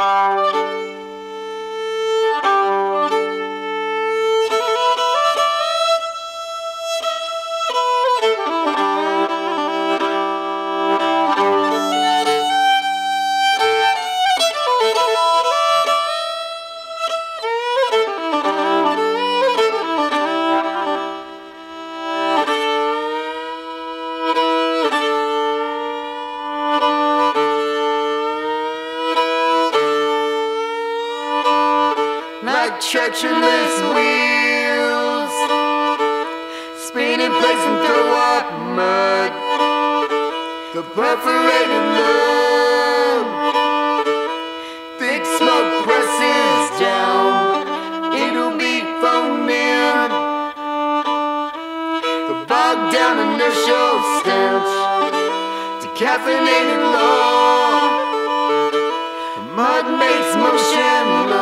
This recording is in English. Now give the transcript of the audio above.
like treacherous wheels. Spinning place and throw up mud. The perforated love thick smoke presses down it'll be foaming the bogged down inertial stench. Decaffeinated law the mud makes motion